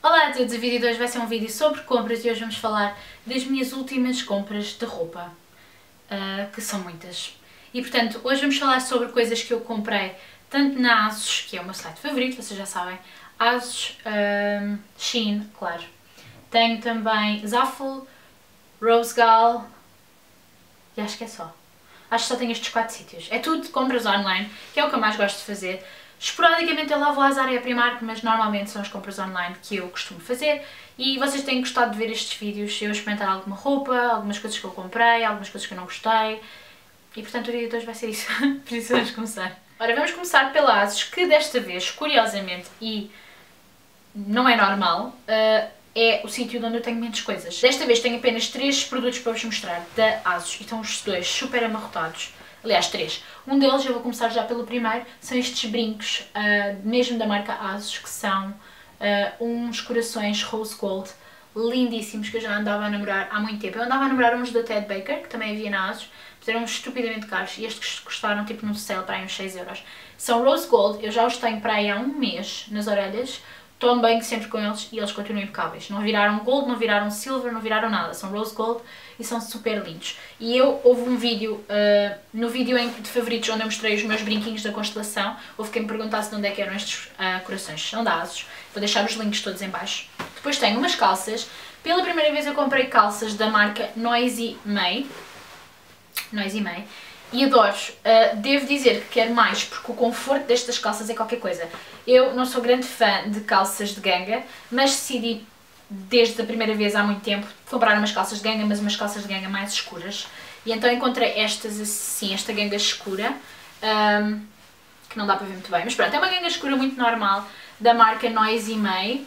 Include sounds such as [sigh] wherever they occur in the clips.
Olá a todos, o vídeo de hoje vai ser um vídeo sobre compras e hoje vamos falar das minhas últimas compras de roupa, uh, que são muitas. E portanto, hoje vamos falar sobre coisas que eu comprei tanto na ASUS, que é o meu site favorito, vocês já sabem, ASUS, um, Shein, claro. Tenho também Zaful, Rosegal e acho que é só. Acho que só tenho estes quatro sítios. É tudo compras online, que é o que eu mais gosto de fazer. Esporadicamente eu à Zara e a Primark, mas normalmente são as compras online que eu costumo fazer. E vocês têm gostado de ver estes vídeos, eu experimentar alguma roupa, algumas coisas que eu comprei, algumas coisas que eu não gostei. E portanto o vídeo de hoje vai ser isso. [laughs] Por isso vamos começar. Ora, vamos começar pela ASUS, que desta vez, curiosamente, e não é normal, uh, é o sítio onde eu tenho menos coisas. Desta vez tenho apenas 3 produtos para vos mostrar da ASUS e estão os dois super amarrotados. Aliás, três. Um deles, eu vou começar já pelo primeiro, são estes brincos, uh, mesmo da marca ASUS, que são uh, uns corações rose gold lindíssimos que eu já andava a namorar há muito tempo. Eu andava a namorar uns da Ted Baker, que também havia na ASUS, mas eram estupidamente caros e estes custaram tipo no sale para aí uns 6 euros. São rose gold, eu já os tenho para aí há um mês nas orelhas, tomo bem sempre com eles e eles continuam impecáveis. Não viraram gold, não viraram silver, não viraram nada. São rose gold e são super lindos. E eu, houve um vídeo, uh, no vídeo de favoritos onde eu mostrei os meus brinquinhos da constelação, houve quem me perguntasse de onde é que eram estes uh, corações. São da Asos. Vou deixar os links todos em baixo. Depois tenho umas calças. Pela primeira vez eu comprei calças da marca Noisy May. Noisy May e adoro. Uh, devo dizer que quero mais porque o conforto destas calças é qualquer coisa. Eu não sou grande fã de calças de ganga, mas decidi desde a primeira vez há muito tempo comprar umas calças de ganga, mas umas calças de ganga mais escuras. E então encontrei estas assim, esta ganga escura, um, que não dá para ver muito bem, mas pronto, é uma ganga escura muito normal, da marca Noisy May,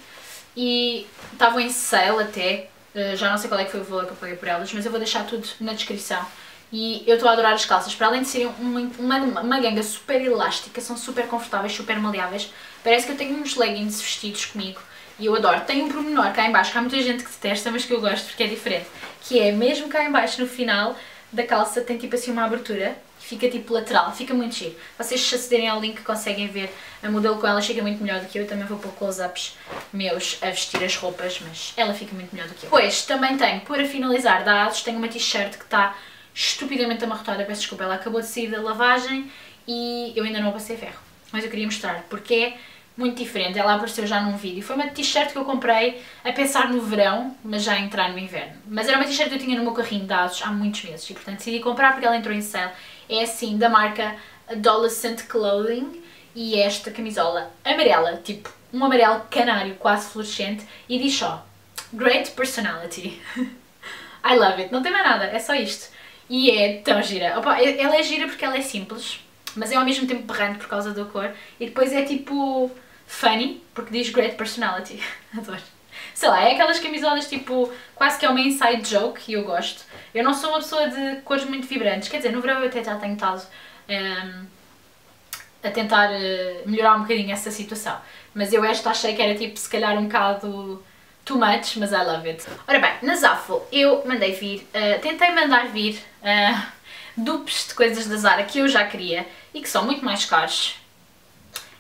e estavam em sale até, uh, já não sei qual é que foi o valor que eu paguei por elas, mas eu vou deixar tudo na descrição. E eu estou a adorar as calças, para além de serem uma, uma, uma ganga super elástica, são super confortáveis, super maleáveis. Parece que eu tenho uns leggings vestidos comigo e eu adoro. Tem um pormenor cá em baixo, que há muita gente que detesta, mas que eu gosto porque é diferente. Que é, mesmo cá em baixo no final da calça, tem tipo assim uma abertura fica tipo lateral, fica muito giro. Vocês se acederem ao link conseguem ver a modelo com ela, fica muito melhor do que eu, também vou pôr close-ups meus a vestir as roupas, mas ela fica muito melhor do que eu. Depois, também tenho, para finalizar, da ASUS, tenho uma t-shirt que está estupidamente amarrotada, peço desculpa, ela acabou de sair da lavagem e eu ainda não passei ferro. Mas eu queria mostrar, porque é muito diferente, ela apareceu já num vídeo. Foi uma t-shirt que eu comprei a pensar no verão, mas já a entrar no inverno. Mas era uma t-shirt que eu tinha no meu carrinho de ASUS há muitos meses e portanto decidi comprar porque ela entrou em sale. É assim, da marca Adolescent Clothing e esta camisola amarela, tipo um amarelo canário quase fluorescente e diz só Great Personality. [laughs] I love it, não tem mais nada, é só isto. E é tão gira. Opa, ela é gira porque ela é simples, mas é ao mesmo tempo berrante por causa da cor. E depois é tipo funny, porque diz great personality. [laughs] Adoro. Sei lá, é aquelas camisolas tipo, quase que é uma inside joke e eu gosto. Eu não sou uma pessoa de cores muito vibrantes, quer dizer, no verão eu até já tenho estado um, ehm, a tentar uh, melhorar um bocadinho essa situação. Mas eu esta achei que era tipo, se calhar um bocado too much, mas I love it. Ora bem, na Zafo eu mandei vir, uh, tentei mandar vir uh, dupes de coisas da Zara que eu já queria e que são muito mais caros.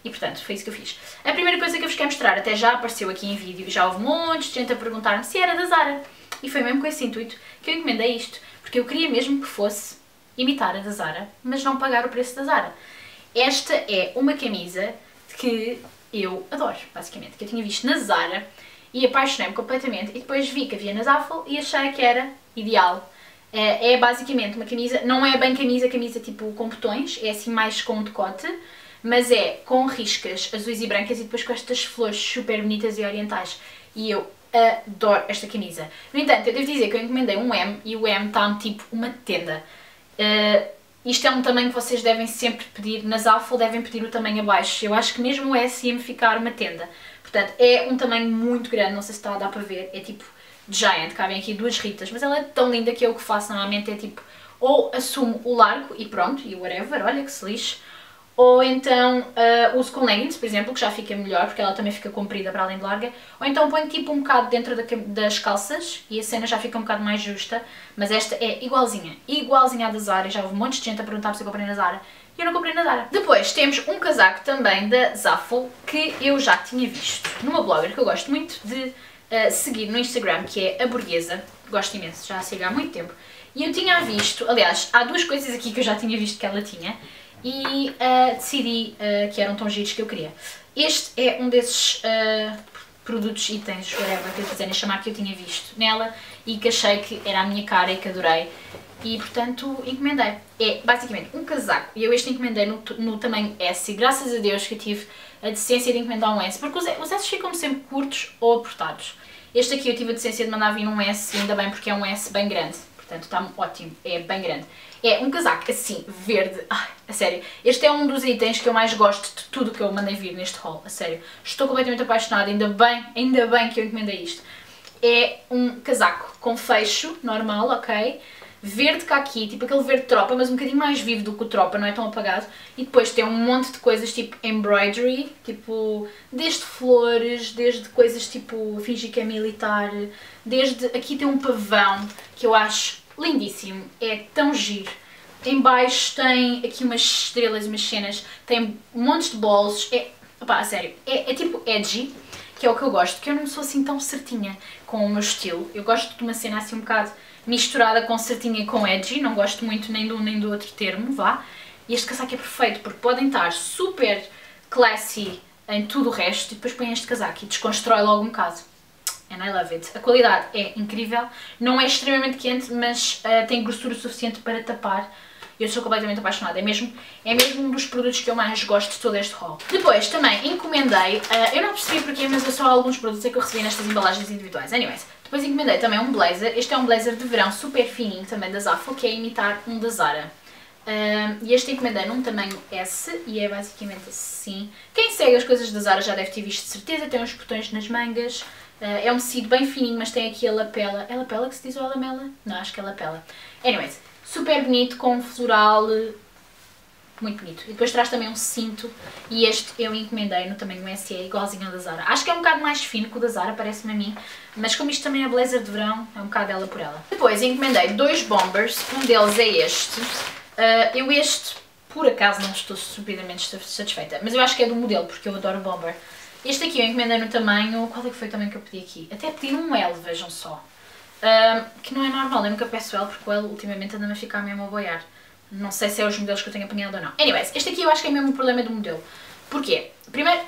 E portanto, foi isso que eu fiz. A primeira coisa que eu vos quero mostrar, até já apareceu aqui em vídeo, já houve montes de gente a perguntar-me se era da Zara. E foi mesmo com esse intuito que eu encomendei isto, porque eu queria mesmo que fosse imitar a da Zara, mas não pagar o preço da Zara. Esta é uma camisa que eu adoro, basicamente, que eu tinha visto na Zara e apaixonei-me completamente. E depois vi que havia na Zafel e achei que era ideal. É, é basicamente uma camisa, não é bem camisa, camisa tipo com botões, é assim mais com decote, mas é com riscas azuis e brancas e depois com estas flores super bonitas e orientais. E eu adoro esta camisa. No entanto, eu devo dizer que eu encomendei um M e o M está tipo uma tenda. Uh, isto é um tamanho que vocês devem sempre pedir, nas Zafel devem pedir o tamanho abaixo. Eu acho que mesmo o S ia-me ficar uma tenda. Portanto, é um tamanho muito grande, não sei se está a dar para ver, é tipo giant, cabem aqui duas ritas, mas ela é tão linda que eu o que faço normalmente é tipo, ou assumo o largo e pronto, e whatever, olha que se lixe, ou então uh, uso com leggings, por exemplo, que já fica melhor, porque ela também fica comprida para além de larga, ou então ponho tipo um bocado dentro da, das calças e a cena já fica um bocado mais justa, mas esta é igualzinha, igualzinha à da Zara, já houve um monte de gente a perguntar se eu comprei na Zara, e eu não comprei na Zara. Depois temos um casaco também da Zaful que eu já tinha visto numa blogger que eu gosto muito de uh, seguir no Instagram, que é a Burguesa. Gosto imenso, já a sigo há muito tempo. E eu tinha visto, aliás, há duas coisas aqui que eu já tinha visto que ela tinha e uh, decidi uh, que eram tão giros que eu queria. Este é um desses produtos, itens, whatever, que eu quiserem chamar, que eu tinha visto nela e que achei que era a minha cara e que adorei e portanto encomendei. É basicamente um casaco e eu este encomendei no, no tamanho S e graças a Deus que eu tive a decência de encomendar um S porque os, os S ficam sempre curtos ou apertados. Este aqui eu tive a decência de mandar vir um S ainda bem porque é um S bem grande, portanto está ótimo, é bem grande. É um casaco assim, verde, ai, a sério, este é um dos itens que eu mais gosto de tudo que eu mandei vir neste haul, a sério. Estou completamente apaixonada, ainda bem, ainda bem que eu encomendei isto. É um casaco com fecho normal, ok? Verde caqui, tipo aquele verde tropa, mas um bocadinho mais vivo do que o tropa, não é tão apagado. E depois tem um monte de coisas tipo embroidery, tipo, desde flores, desde coisas tipo fingir que é militar, desde aqui tem um pavão que eu acho lindíssimo, é tão giro. Em baixo tem aqui umas estrelas, umas cenas, tem montes de bolsos, é, opá, a sério, é, é tipo edgy, que é o que eu gosto, que eu não sou assim tão certinha com o meu estilo. Eu gosto de uma cena assim um bocado misturada com certinha e com edgy, não gosto muito nem de um nem do outro termo, vá. E este casaco é perfeito, porque podem estar super classy em tudo o resto e depois põem este casaco e desconstrói logo um bocado. And I love it. A qualidade é incrível, não é extremamente quente, mas uh, tem grossura suficiente para tapar. Eu sou completamente apaixonada, é mesmo, é mesmo um dos produtos que eu mais gosto de todo este haul. Depois também encomendei, uh, eu não percebi porquê, mas só alguns produtos é que eu recebi nestas embalagens individuais. Anyways, depois encomendei também um blazer. Este é um blazer de verão super fininho também da Zafo, que é imitar um da Zara. E este encomendei num tamanho S e é basicamente assim. Quem segue as coisas da Zara já deve ter visto de certeza. Tem uns botões nas mangas. Uh, é um tecido bem fininho, mas tem aqui a lapela. É lapela que se diz ou a lamela? Não, acho que é lapela. Anyways, super bonito, com floral, muito bonito. E depois traz também um cinto e este eu encomendei no tamanho SE, igualzinho ao da Zara. Acho que é um bocado mais fino que o da Zara, parece-me a mim, mas como isto também é blazer de verão, é um bocado ela por ela. Depois encomendei dois bombers, um deles é este. Uh, eu este, por acaso, não estou estupidamente satisfeita, mas eu acho que é do modelo, porque eu adoro bomber. Este aqui eu encomendei no tamanho, qual é que foi o tamanho que eu pedi aqui? Até pedi um L, vejam só. Uh, que não é normal, eu nunca peço L porque L ultimamente anda-me a ficar mesmo a boiar. Não sei se é os modelos que eu tenho apanhado ou não. Anyways, este aqui eu acho que é mesmo o problema do modelo. Porquê? Primeiro,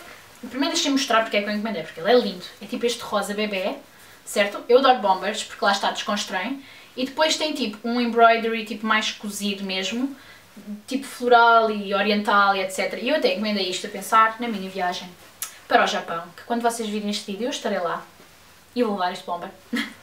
primeiro deixem-me mostrar porque é que eu encomendei, porque ele é lindo. É tipo este rosa bebê, certo? Eu adoro bombers, porque lá está, desconstroem. E depois tem tipo um embroidery tipo mais cozido mesmo, tipo floral e oriental e etc. E eu até encomendei isto a pensar na minha viagem para o Japão, que quando vocês virem este vídeo eu estarei lá e vou levar este bomber. [laughs]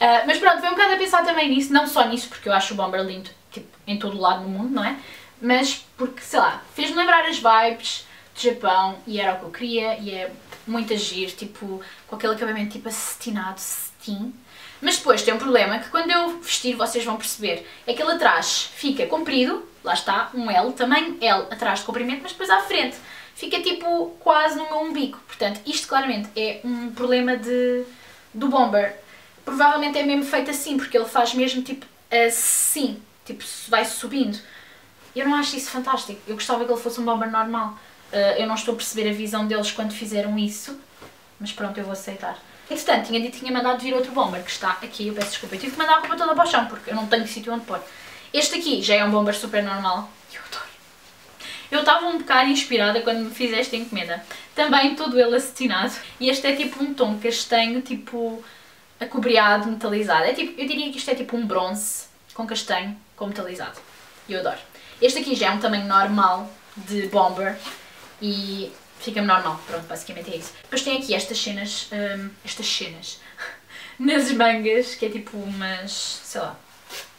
uh, mas pronto, foi um bocado a pensar também nisso, não só nisso, porque eu acho o bomber lindo, tipo, em todo o lado no mundo, não é? Mas porque, sei lá, fez-me lembrar as vibes do Japão e era o que eu queria e é muito agir, tipo, com aquele acabamento tipo acetinado, cetim. Mas depois tem um problema que quando eu vestir vocês vão perceber. É que ele atrás fica comprido, lá está, um L, tamanho L atrás de comprimento, mas depois à frente fica tipo quase no meu umbigo. Portanto, isto claramente é um problema de, do bomber. Provavelmente é mesmo feito assim, porque ele faz mesmo tipo assim tipo, vai subindo. Eu não acho isso fantástico. Eu gostava que ele fosse um bomber normal. Uh, eu não estou a perceber a visão deles quando fizeram isso, mas pronto, eu vou aceitar. Entretanto, tinha dito tinha mandado vir outro bomber, que está aqui, eu peço desculpa. Eu tive que mandar a roupa toda para o chão, porque eu não tenho sítio onde pôr. Este aqui já é um bomber super normal. Eu adoro. Eu estava um bocado inspirada quando me fiz esta encomenda. Também todo ele acetinado. E este é tipo um tom castanho, tipo acobreado, metalizado. É tipo, eu diria que isto é tipo um bronze com castanho com metalizado. E eu adoro. Este aqui já é um tamanho normal de bomber e fica-me normal. Pronto, basicamente é isso. Depois tem aqui estas cenas, hum, estas cenas, [laughs] nas mangas, que é tipo umas, sei lá,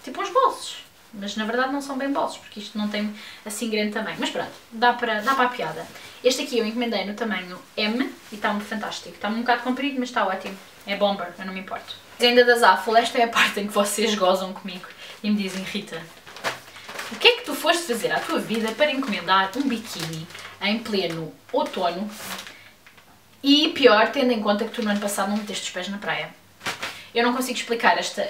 tipo uns bolsos. Mas na verdade não são bem bolsos, porque isto não tem assim grande tamanho. Mas pronto, dá para, dá para a piada. Este aqui eu encomendei no tamanho M e está-me fantástico. Está-me um bocado comprido, mas está ótimo. É bomber, eu não me importo. Ainda da Zaful, esta é a parte em que vocês gozam comigo e me dizem, Rita, o que é que tu foste fazer à tua vida para encomendar um biquíni em pleno outono e pior, tendo em conta que tu no ano passado não meteste os pés na praia? Eu não consigo explicar esta,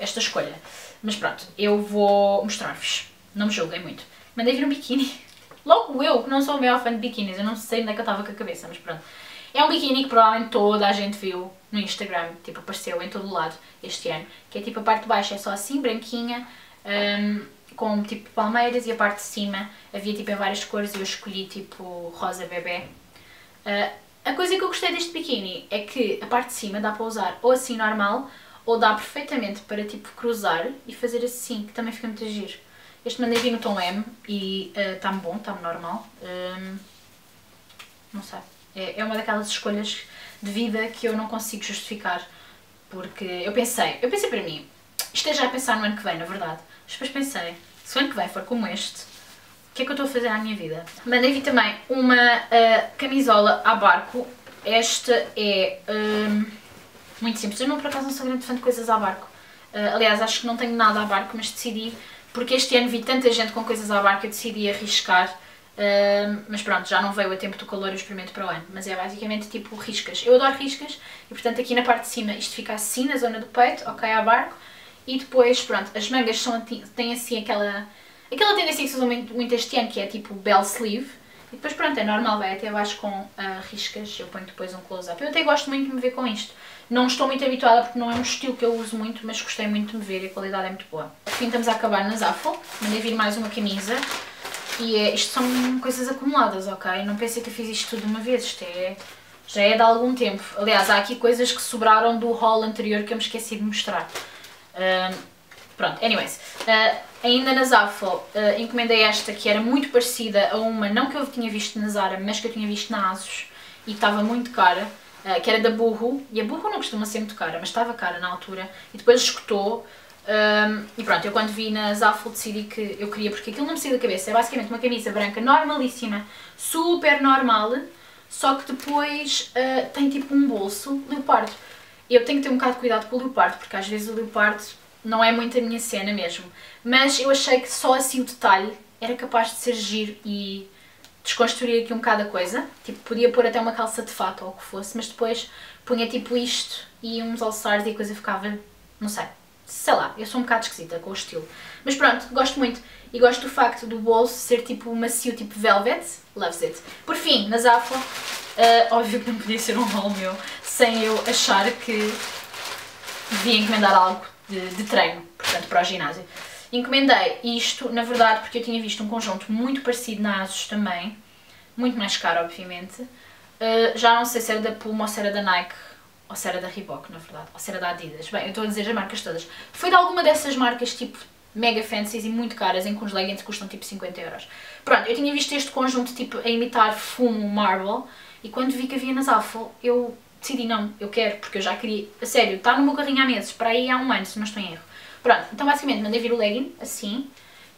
esta escolha, mas pronto, eu vou mostrar-vos. Não me julguem muito. Mandei vir um biquíni. Logo eu, que não sou o maior fã de biquínis, eu não sei onde é que eu estava com a cabeça, mas pronto. É um biquíni que provavelmente toda a gente viu no Instagram, tipo, apareceu em todo o lado este ano. Que é tipo, a parte de baixo é só assim, branquinha, um, com tipo palmeiras, e a parte de cima havia tipo em várias cores e eu escolhi tipo rosa bebê. Uh, a coisa que eu gostei deste biquíni é que a parte de cima dá para usar ou assim normal, ou dá perfeitamente para tipo cruzar e fazer assim, que também fica muito giro. Este mandei vir no tom M e está-me uh, bom, está-me normal. Um, não sei. É, é uma daquelas escolhas de vida que eu não consigo justificar. Porque eu pensei, eu pensei para mim, esteja a pensar no ano que vem, na verdade. Mas depois pensei, se o ano que vem for como este, o que é que eu estou a fazer à minha vida? Mandei vir também uma uh, camisola a barco. Esta é um, muito simples. Eu não, por acaso, não sou grande fã de coisas a barco. Uh, aliás, acho que não tenho nada a barco, mas decidi, porque este ano vi tanta gente com coisas a barco, eu decidi arriscar Mas pronto, já não veio a tempo do calor o experimento para o ano. Mas é basicamente tipo riscas. Eu adoro riscas e portanto aqui na parte de cima isto fica assim na zona do peito, ok, a barco. E depois, pronto, as mangas são, têm assim aquela, aquela tendência que se usa muito, muito este ano, que é tipo bell sleeve. E depois pronto, é normal, vai até abaixo com uh, riscas, eu ponho depois um close-up. Eu até gosto muito de me ver com isto. Não estou muito habituada porque não é um estilo que eu uso muito, mas gostei muito de me ver e a qualidade é muito boa. Enfim, estamos a acabar na Zafo. Mandei vir mais uma camisa e é, isto são coisas acumuladas, ok? Não pensei que eu fiz isto tudo de uma vez, isto é, já é de algum tempo. Aliás, há aqui coisas que sobraram do haul anterior que eu me esqueci de mostrar. Pronto, anyways. Uh, ainda na Zafo, uh, encomendei esta que era muito parecida a uma, não que eu tinha visto na Zara, mas que eu tinha visto na Asus e estava muito cara. Uh, que era da Burro, e a Burro não costuma ser muito cara, mas estava cara na altura, e depois escutou, um, e pronto, eu quando vi na Zaful decidi que eu queria, porque aquilo não me saiu da cabeça, é basicamente uma camisa branca normalíssima, super normal, só que depois uh, tem tipo um bolso leopardo. Eu tenho que ter um bocado de cuidado com o leopardo, porque às vezes o leopardo não é muito a minha cena mesmo. Mas eu achei que só assim o detalhe era capaz de ser giro e desconstruir aqui um bocado a coisa. Tipo, podia pôr até uma calça de fato ou o que fosse, mas depois punha tipo isto e uns all-stars e a coisa ficava, não sei, sei lá, eu sou um bocado esquisita com o estilo. Mas pronto, gosto muito. E gosto do facto do bolso ser tipo macio, tipo velvet. Loves it. Por fim, na Zafra, uh, óbvio que não podia ser um haul meu sem eu achar que devia encomendar algo de, de treino, portanto, para o ginásio. Encomendei isto, na verdade, porque eu tinha visto um conjunto muito parecido na Asus também, muito mais caro, obviamente. Uh, já não sei se era da Puma ou se era da Nike, ou se era da Reebok, na verdade, ou se era da Adidas. Bem, eu estou a dizer as marcas todas. Foi de alguma dessas marcas, tipo, mega fancies e muito caras, em que os leggings custam tipo 50 euros. Pronto, eu tinha visto este conjunto, tipo, a imitar fumo Marvel, e quando vi que havia na Zafo, eu decidi, não, eu quero, porque eu já queria, a sério, está no meu carrinho há meses, para aí há um ano, se não estou em erro. Pronto, então basicamente mandei vir o legging, assim,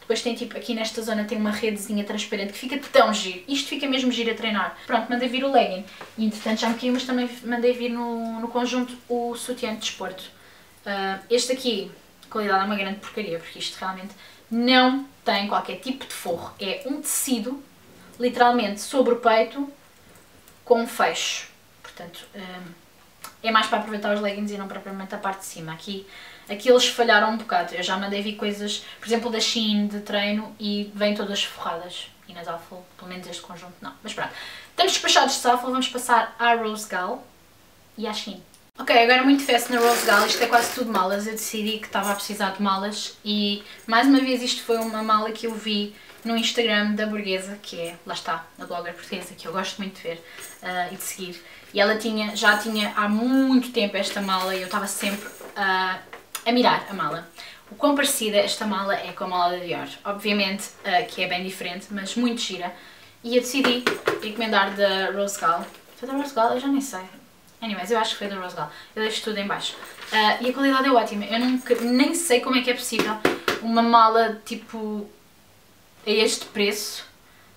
depois tem tipo, aqui nesta zona tem uma redezinha transparente que fica tão giro. Isto fica mesmo giro a treinar. Pronto, mandei vir o legging. E entretanto já me caiu, mas também mandei vir no, no conjunto o sutiã de desporto. Uh, este aqui, qualidade é uma grande porcaria, porque isto realmente não tem qualquer tipo de forro. É um tecido, literalmente, sobre o peito, com um fecho. Portanto, uh, é mais para aproveitar os leggings e não propriamente a parte de cima. Aqui Aqui eles falharam um bocado. Eu já mandei vir coisas, por exemplo, da Shein de treino e vêm todas forradas. E nas Zaful, pelo menos este conjunto não. Mas pronto. Estamos despachados de Zaful, vamos passar à Rose Gal e à Shein. Ok, agora muito festa na Rose Gal, isto é quase tudo malas, eu decidi que estava a precisar de malas e mais uma vez isto foi uma mala que eu vi no Instagram da burguesa, que é, lá está, a blogger portuguesa, que eu gosto muito de ver uh, e de seguir. E ela tinha, já tinha há muito tempo esta mala e eu estava sempre uh, a mirar a mala. O quão parecida esta mala é com a mala da Dior. Obviamente uh, que é bem diferente, mas muito gira. E eu decidi encomendar da Rose Gal. Foi da Rose Gal? Eu já nem sei. Anyways, eu acho que foi da Rose Gal. Eu deixo tudo em baixo. Uh, e a qualidade é ótima. Eu nunca, nem sei como é que é possível uma mala tipo a este preço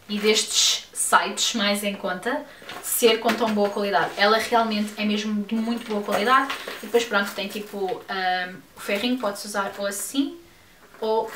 e destes sites mais em conta ser com tão boa qualidade. Ela realmente é mesmo de muito boa qualidade e depois pronto, tem tipo um, o ferrinho, pode-se usar ou assim ou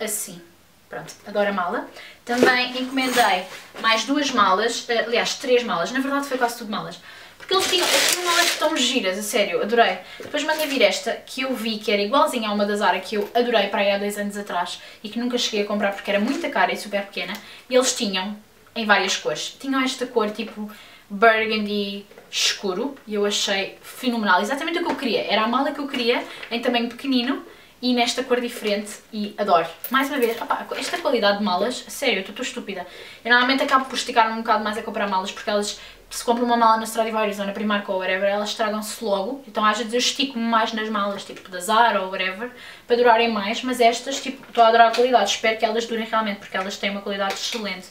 assim. Pronto, adoro a mala. Também encomendei mais duas malas, aliás, três malas, na verdade foi quase tudo malas, Porque eles tinham, eles tinham malas tão giras, a sério, adorei. Depois mandei vir esta, que eu vi que era igualzinha a uma da Zara, que eu adorei para aí há dois anos atrás, e que nunca cheguei a comprar porque era muito cara e super pequena. E eles tinham, em várias cores, tinham esta cor tipo burgundy escuro, e eu achei fenomenal, exatamente o que eu queria. Era a mala que eu queria, em tamanho pequenino, e nesta cor diferente e adoro. Mais uma vez, opa, esta qualidade de malas, sério, eu estou estúpida. Eu normalmente acabo por esticar um bocado mais a comprar malas porque elas, se compro uma mala na Stradivarius ou na Primark ou whatever, elas estragam-se logo. Então às vezes eu estico mais nas malas, tipo da Zara ou whatever, para durarem mais, mas estas, tipo, estou a adorar a qualidade. Espero que elas durem realmente porque elas têm uma qualidade excelente.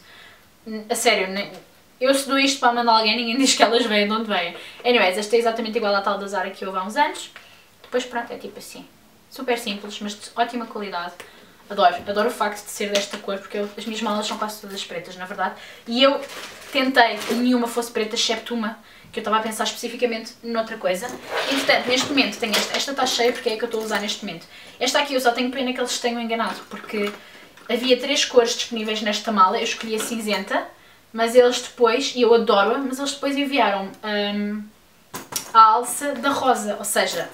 A sério, eu se dou isto para mandar alguém, ninguém [laughs] diz que elas vêm de onde vêm. Anyways, esta é exatamente igual à tal da Zara que houve há uns anos. Depois pronto, é tipo assim. Super simples, mas de ótima qualidade. Adoro, adoro o facto de ser desta cor, porque eu, as minhas malas são quase todas pretas, na verdade. E eu tentei que nenhuma fosse preta, excepto uma, que eu estava a pensar especificamente noutra coisa. E, portanto, neste momento tenho esta. Esta está cheia porque é a que eu estou a usar neste momento. Esta aqui eu só tenho pena que eles tenham enganado, porque havia três cores disponíveis nesta mala. Eu escolhi a cinzenta, mas eles depois, e eu adoro-a, mas eles depois enviaram um, a alça da rosa. Ou seja,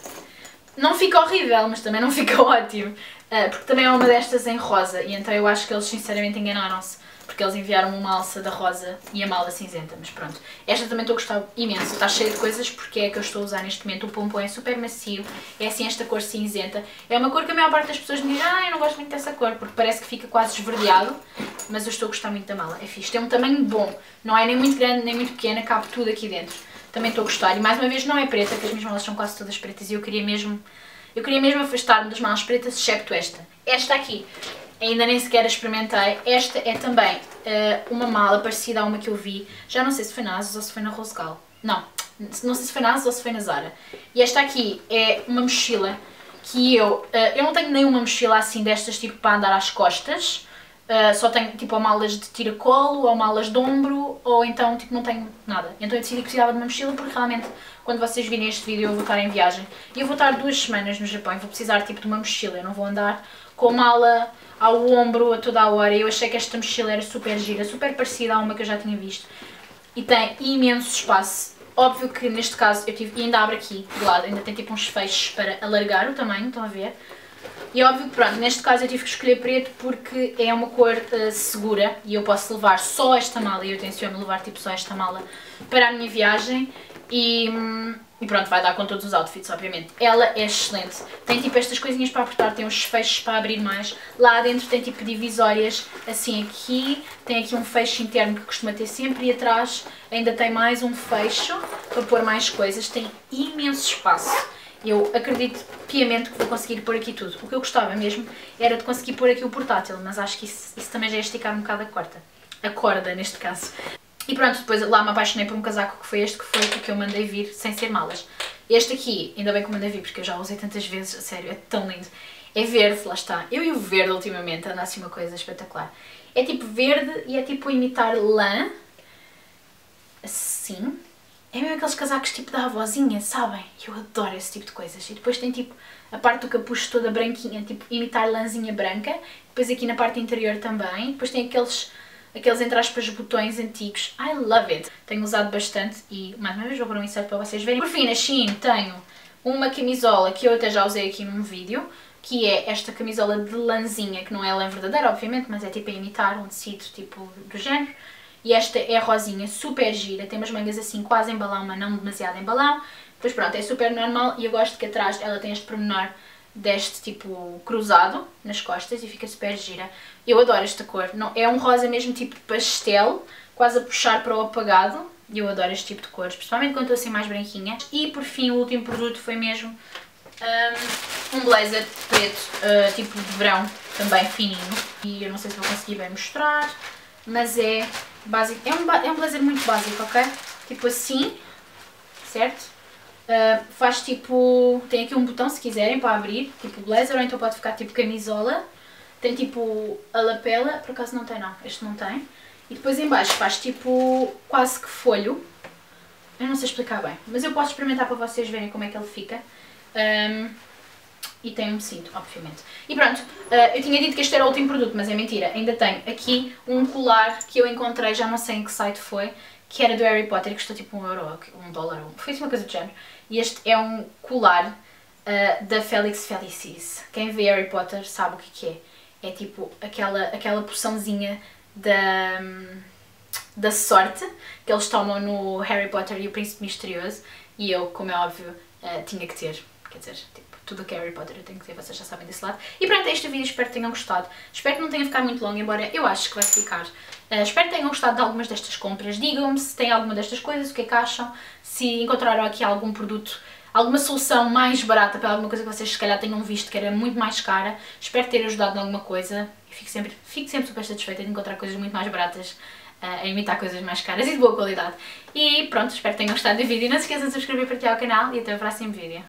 não fica horrível, mas também não fica [laughs] ótimo. Uh, porque também é uma destas em rosa. E então eu acho que eles sinceramente enganaram-se. Porque eles enviaram uma alça da rosa e a mala cinzenta. Mas pronto. Esta também estou a gostar imenso. Está cheia de coisas porque é que eu estou a usar neste momento. O pompom é super macio. É assim esta cor cinzenta. É uma cor que a maior parte das pessoas me diz Ah, eu não gosto muito dessa cor. Porque parece que fica quase esverdeado. Mas eu estou a gostar muito da mala. É fixe. Tem um tamanho bom. Não é nem muito grande nem muito pequena. Cabe tudo aqui dentro também estou a gostar. E mais uma vez não é preta, porque as minhas malas são quase todas pretas e eu queria mesmo, eu queria mesmo afastar-me das malas pretas, excepto esta. Esta aqui, ainda nem sequer a experimentei. Esta é também uh, uma mala parecida a uma que eu vi, já não sei se foi na Asos ou se foi na Rosegal. Não, não sei se foi na Asos ou se foi na Zara. E esta aqui é uma mochila que eu, uh, eu não tenho nenhuma mochila assim destas tipo para andar às costas, Uh, só tenho tipo ou malas de tiracolo, ou malas de ombro, ou então tipo não tenho nada. Então eu decidi que precisava de uma mochila porque realmente quando vocês virem este vídeo eu vou estar em viagem. E eu vou estar duas semanas no Japão e vou precisar tipo de uma mochila, eu não vou andar com mala ao ombro a toda a hora. Eu achei que esta mochila era super gira, super parecida a uma que eu já tinha visto. E tem imenso espaço. Óbvio que neste caso eu tive, e ainda abre aqui do lado, ainda tem tipo uns fechos para alargar o tamanho, estão a ver? E é óbvio que pronto, neste caso eu tive que escolher preto porque é uma cor uh, segura e eu posso levar só esta mala e eu tenciono levar tipo só esta mala para a minha viagem e, e pronto, vai dar com todos os outfits, obviamente. Ela é excelente. Tem tipo estas coisinhas para apertar, tem uns fechos para abrir mais. Lá dentro tem tipo divisórias assim aqui, tem aqui um fecho interno que costuma ter sempre e atrás ainda tem mais um fecho para pôr mais coisas. Tem imenso espaço. Eu acredito piamente que vou conseguir pôr aqui tudo. O que eu gostava mesmo era de conseguir pôr aqui o portátil, mas acho que isso, isso também já é esticar um bocado a corda. A corda, neste caso. E pronto, depois lá me apaixonei por um casaco que foi este, que foi o que eu mandei vir sem ser malas. Este aqui, ainda bem que mandei vir, porque eu já usei tantas vezes, a sério, é tão lindo. É verde, lá está. Eu e o verde ultimamente anda assim uma coisa espetacular. É tipo verde e é tipo imitar lã. Assim. É mesmo aqueles casacos tipo da avózinha, sabem? Eu adoro esse tipo de coisas. E depois tem tipo a parte do capucho toda branquinha, tipo imitar lãzinha branca. Depois aqui na parte interior também. Depois tem aqueles, aqueles entre aspas botões antigos. I love it! Tenho usado bastante e mais uma vez vou pôr um insert para vocês verem. Por fim, na Shein tenho uma camisola que eu até já usei aqui num vídeo. Que é esta camisola de lãzinha, que não é lã verdadeira, obviamente, mas é tipo a imitar um tecido tipo do género. E esta é rosinha, super gira, tem umas mangas assim quase em balão, mas não demasiado em balão. Depois pronto, é super normal e eu gosto que atrás ela tem este pormenor deste tipo cruzado nas costas e fica super gira. Eu adoro esta cor, não, é um rosa mesmo tipo pastel, quase a puxar para o apagado. E eu adoro este tipo de cores, principalmente quando estou assim mais branquinha. E por fim o último produto foi mesmo um, um blazer preto, uh, tipo de verão, também fininho. E eu não sei se vou conseguir bem mostrar, mas é básico. É um, é um blazer muito básico, ok? Tipo assim, certo? Uh, faz tipo, tem aqui um botão se quiserem para abrir, tipo blazer, ou então pode ficar tipo camisola. Tem tipo a lapela, por acaso não tem não, este não tem. E depois em baixo faz tipo quase que folho. Eu não sei explicar bem, mas eu posso experimentar para vocês verem como é que ele fica. Um, e tem um cinto, obviamente. E pronto, uh, eu tinha dito que este era o último produto, mas é mentira. Ainda tenho aqui um colar que eu encontrei, já não sei em que site foi, que era do Harry Potter, que custou tipo um euro, um dólar, foi assim uma coisa do género. E este é um colar uh, da Felix Felicis. Quem vê Harry Potter sabe o que, que é. É tipo aquela, aquela porçãozinha da, da sorte que eles tomam no Harry Potter e o Príncipe Misterioso. E eu, como é óbvio, uh, tinha que ter. Quer dizer, tipo, tudo o que é Harry Potter eu tenho que ter, vocês já sabem desse lado. E pronto, este vídeo espero que tenham gostado. Espero que não tenha ficado muito longo, embora eu acho que vai ficar. Uh, espero que tenham gostado de algumas destas compras. Digam-me se têm alguma destas coisas, o que é que acham, se encontraram aqui algum produto alguma solução mais barata para alguma coisa que vocês se calhar tenham visto que era muito mais cara. Espero ter ajudado em alguma coisa. e fico sempre, fico sempre super satisfeita de encontrar coisas muito mais baratas uh, a imitar coisas mais caras e de boa qualidade. E pronto, espero que tenham gostado do vídeo. Não se esqueçam de subscrever e partilhar o canal e até o próximo vídeo.